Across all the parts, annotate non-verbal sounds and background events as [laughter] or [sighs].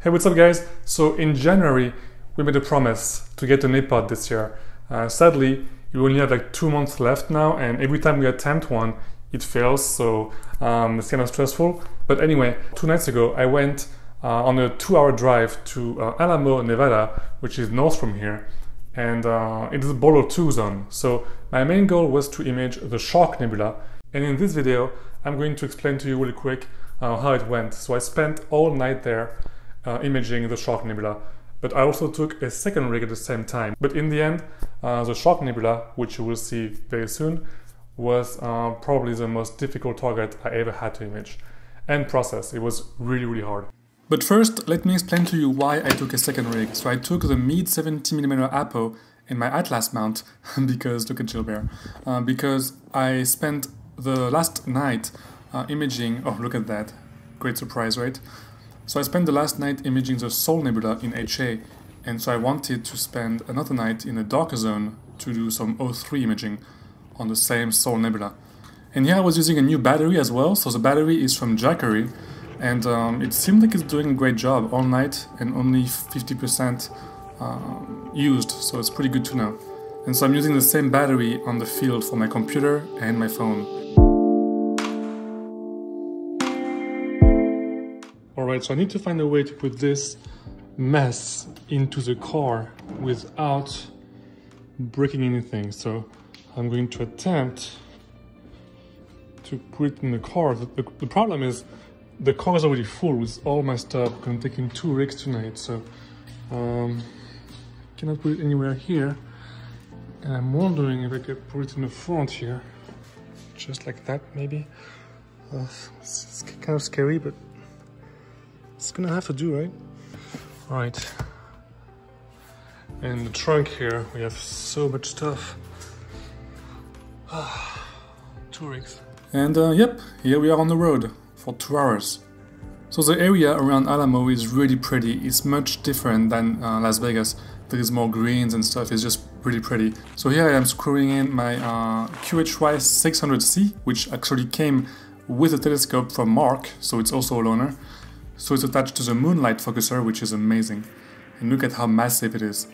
Hey, what's up guys? So in January, we made a promise to get an APOD this year. Uh, sadly, we only have like two months left now and every time we attempt one, it fails, so um, it's kind of stressful. But anyway, two nights ago, I went uh, on a two-hour drive to uh, Alamo, Nevada, which is north from here, and uh, it is a Bortle 2 zone. So my main goal was to image the Shark Nebula, and in this video, I'm going to explain to you really quick uh, how it went. So I spent all night there uh, imaging the Shark Nebula, but I also took a second rig at the same time. But in the end, uh, the Shark Nebula, which you will see very soon, was uh, probably the most difficult target I ever had to image and process. It was really, really hard. But first, let me explain to you why I took a second rig. So I took the Meade 70mm Apo in my Atlas mount [laughs] because look at Gilbert. Uh, because I spent the last night uh, imaging. Oh, look at that! Great surprise, right? So I spent the last night imaging the Soul Nebula in HA, and so I wanted to spend another night in a darker zone to do some O3 imaging on the same Soul Nebula. And here I was using a new battery as well, so the battery is from Jackery, and um, it seemed like it's doing a great job all night and only 50% uh, used, so it's pretty good to know. And so I'm using the same battery on the field for my computer and my phone. Alright, so I need to find a way to put this mess into the car without breaking anything. So I'm going to attempt to put it in the car. The, the, the problem is the car is already full with all my stuff. I'm taking two rigs tonight, so um, cannot put it anywhere here. And I'm wondering if I could put it in the front here, just like that maybe. Uh, it's kind of scary, but it's gonna have to do, right? All right. In the trunk here, we have so much stuff. Two rigs. And uh, yep, here we are on the road for two hours. So the area around Alamo is really pretty. It's much different than uh, Las Vegas. There is more greens and stuff. It's just really pretty. So here I am screwing in my uh, QHY 600C, which actually came with a telescope from Mark, so it's also a loaner. So it's attached to the Moonlite focuser, which is amazing. And look at how massive it is.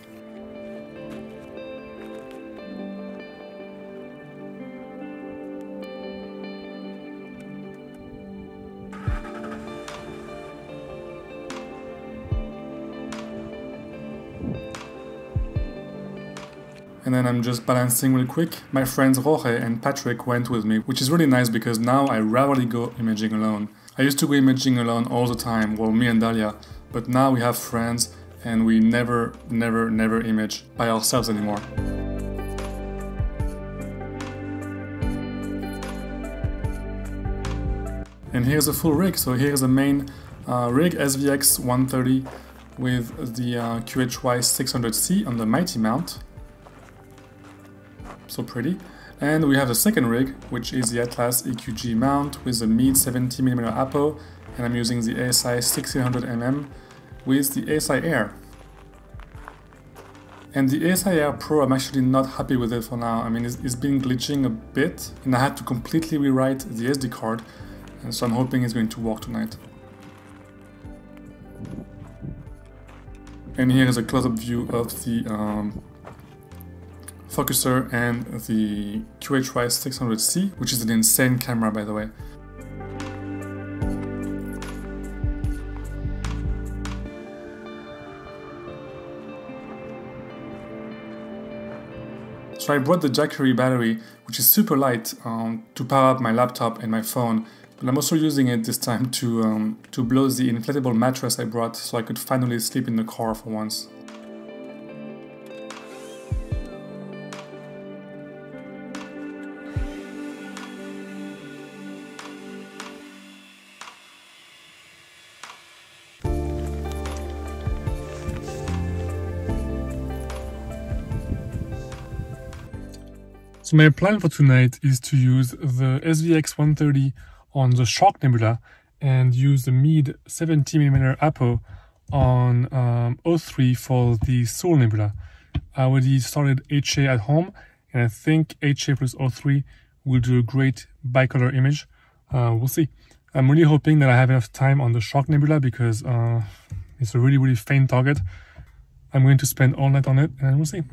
and then I'm just balancing real quick. My friends Jorge and Patrick went with me, which is really nice because now I rarely go imaging alone. I used to go imaging alone all the time, well me and Dalia, but now we have friends and we never, never, never image by ourselves anymore. And here's a full rig, so here's a main uh, rig SVX 130 with the uh, QHY 600C on the Mighty mount so pretty. And we have the second rig, which is the Atlas EQG mount with the Meade 70mm Apo, and I'm using the ASI 1600mm with the ASI Air. And the ASI Air Pro, I'm actually not happy with it for now. I mean, it's, it's been glitching a bit, and I had to completely rewrite the SD card, and so I'm hoping it's going to work tonight. And here is a close-up view of the um, focuser and the QHY 600C, which is an insane camera by the way. So I brought the Jackery battery, which is super light, um, to power up my laptop and my phone, but I'm also using it this time to, um, to blow the inflatable mattress I brought so I could finally sleep in the car for once. My plan for tonight is to use the SVX 130 on the Shark Nebula and use the Meade 70mm Apo on um, O3 for the Soul Nebula. I already started HA at home and I think HA plus O3 will do a great bicolor image. Uh, we'll see. I'm really hoping that I have enough time on the Shark Nebula because uh, It's a really, really faint target. I'm going to spend all night on it and we'll see.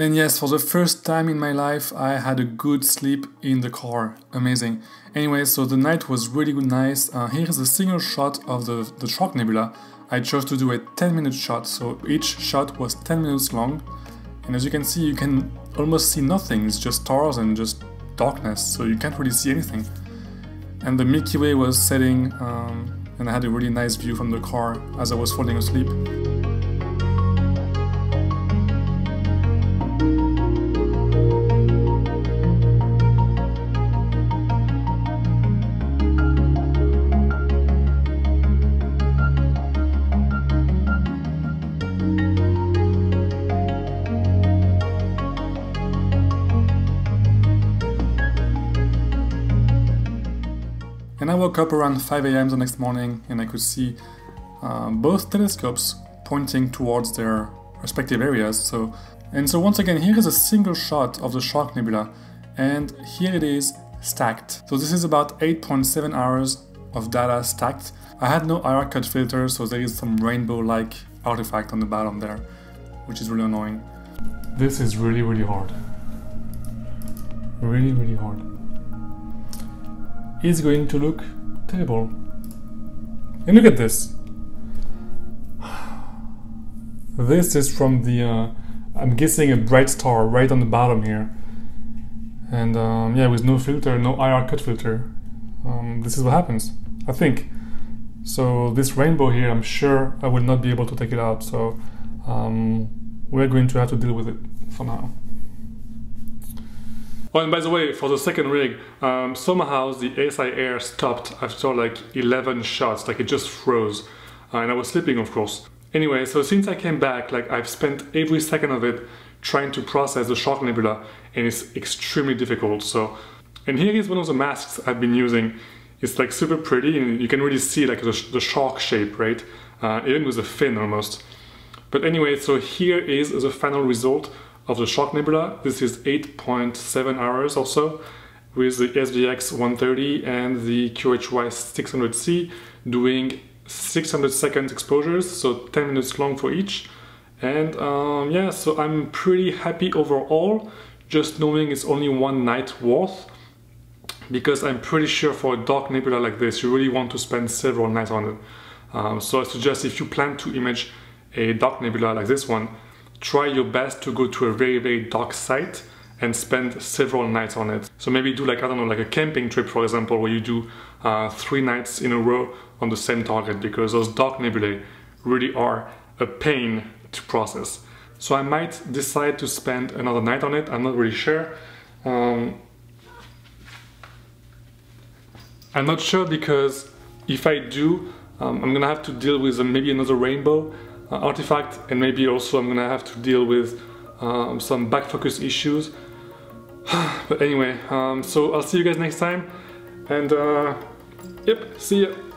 And yes, for the first time in my life, I had a good sleep in the car. Amazing. Anyway, so the night was really nice. Uh, here is a single shot of the, the Shark Nebula. I chose to do a 10 minute shot, so each shot was 10 minutes long. And as you can see, you can almost see nothing, it's just stars and just darkness, so you can't really see anything. And the Milky Way was setting, um, and I had a really nice view from the car as I was falling asleep. Woke up around 5 a.m. the next morning and I could see uh, both telescopes pointing towards their respective areas. So, and so once again, here is a single shot of the Shark Nebula, and here it is stacked. So this is about 8.7 hours of data stacked. I had no IR cut filter, so there is some rainbow-like artifact on the bottom there, which is really annoying. This is really, really hard. Really, really hard is going to look terrible. And look at this. [sighs] This is from the, uh, I'm guessing a bright star right on the bottom here. And um, yeah, with no filter, no IR cut filter. Um, this is what happens, I think. So this rainbow here, I'm sure I will not be able to take it out. So um, we're going to have to deal with it for now. Oh, and by the way, for the second rig, um, somehow the ASI Air stopped after like 11 shots, like it just froze. Uh, and I was sleeping, of course. Anyway, so since I came back, like I've spent every second of it trying to process the Shark Nebula, and it's extremely difficult. So, and here is one of the masks I've been using. It's like super pretty, and you can really see like the, the shark shape, right? Uh, even with a fin almost. But anyway, so here is the final result of the Shark Nebula. This is 8.7 hours or so with the SVX 130 and the QHY 600C doing 600 second exposures, so 10 minutes long for each. And um, yeah, so I'm pretty happy overall, just knowing it's only one night worth because I'm pretty sure for a dark nebula like this, you really want to spend several nights on it. Um, so I suggest if you plan to image a dark nebula like this one, try your best to go to a very, very dark site and spend several nights on it. So maybe do like, I don't know, like a camping trip, for example, where you do uh, three nights in a row on the same target because those dark nebulae really are a pain to process. So I might decide to spend another night on it, I'm not really sure. Um, I'm not sure because if I do, um, I'm gonna have to deal with uh, maybe another rainbow uh, artifact and maybe also I'm gonna have to deal with um, some back focus issues. [sighs] But anyway um, so I'll see you guys next time and uh, yep see ya